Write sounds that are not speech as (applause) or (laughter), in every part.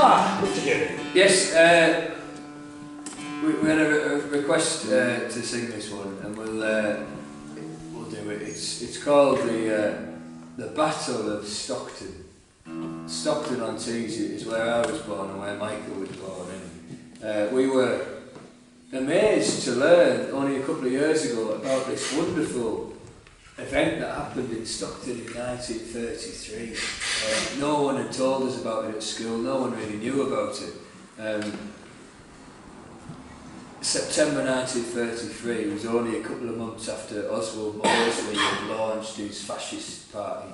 Good to hear it. Yes, uh, we, we had a, a request uh, to sing this one, and we'll uh, we'll do it. It's it's called the uh, the Battle of Stockton. Stockton on Tees is where I was born and where Michael was born, and uh, we were amazed to learn only a couple of years ago about this wonderful event that happened in Stockton in 1933. Uh, no one had told us about it at school, no one really knew about it. Um, September 1933 was only a couple of months after Oswald Mosley had launched his fascist party,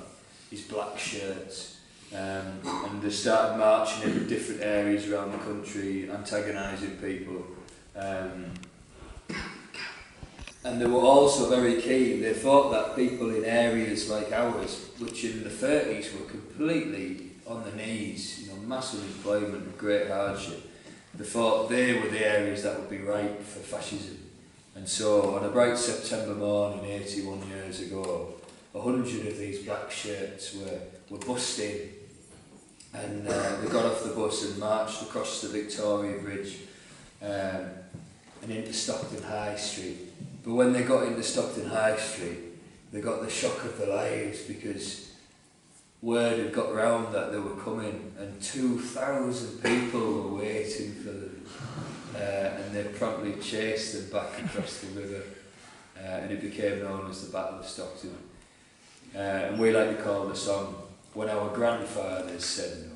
his black shirts, um, and they started marching in different areas around the country, antagonising people. Um, and they were also very keen, they thought that people in areas like ours, which in the 30s were completely on the knees, you know, massive employment, great hardship, they thought they were the areas that would be ripe for fascism. And so on a bright September morning 81 years ago, a hundred of these black shirts were, were busting and uh, they got off the bus and marched across the Victoria Bridge um, and into Stockton High Street. But when they got into Stockton High Street, they got the shock of their lives because word had got round that they were coming and 2,000 people were waiting for them. Uh, and they promptly chased them back across the river uh, and it became known as the Battle of Stockton. Uh, and we like to call the song When Our Grandfathers Said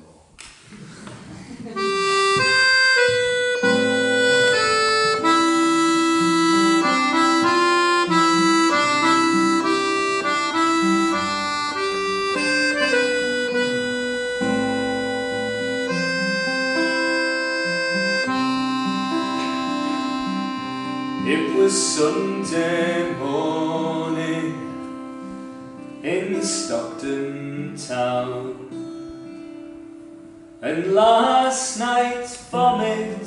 No. (laughs) Sunday morning in Stockton town. And last night's vomit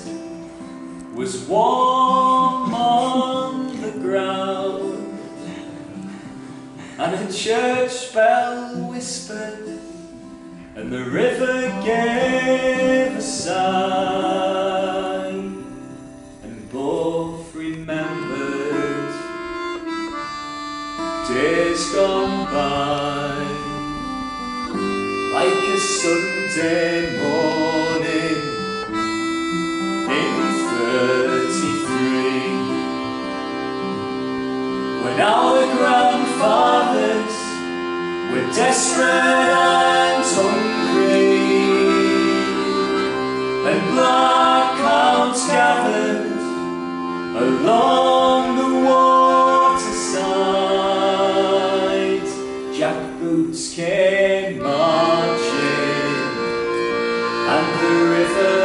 was warm on the ground. And a church bell whispered and the river gave a sigh days gone by. Like a Sunday morning in 33 When our grandfathers were desperate and hungry And black counts gathered along marching, and the.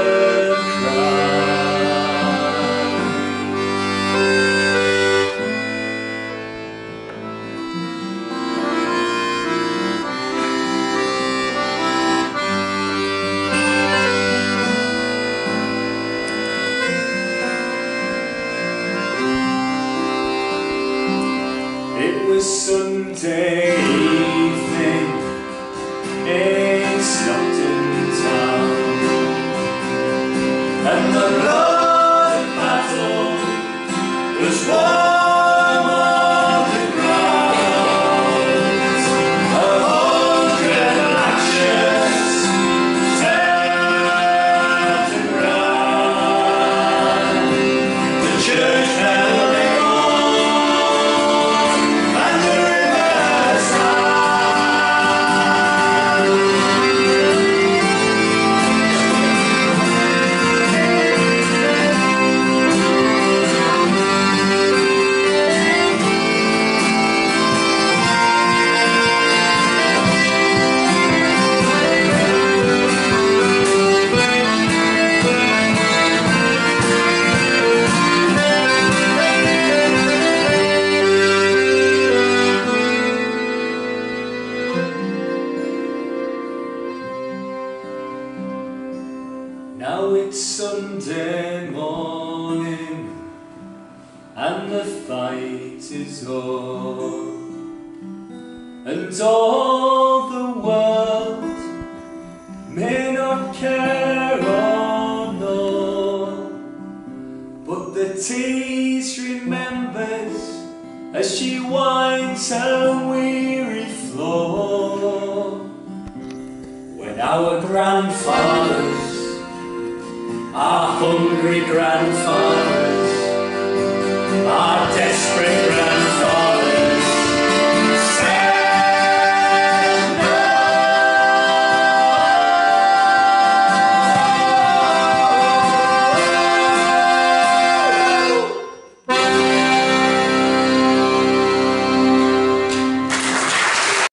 It was Sunday Morning and the fight is o'er and all the world may not care or know but the Tees remembers as she winds her weary floor. When our grandfathers our hungry grandfathers,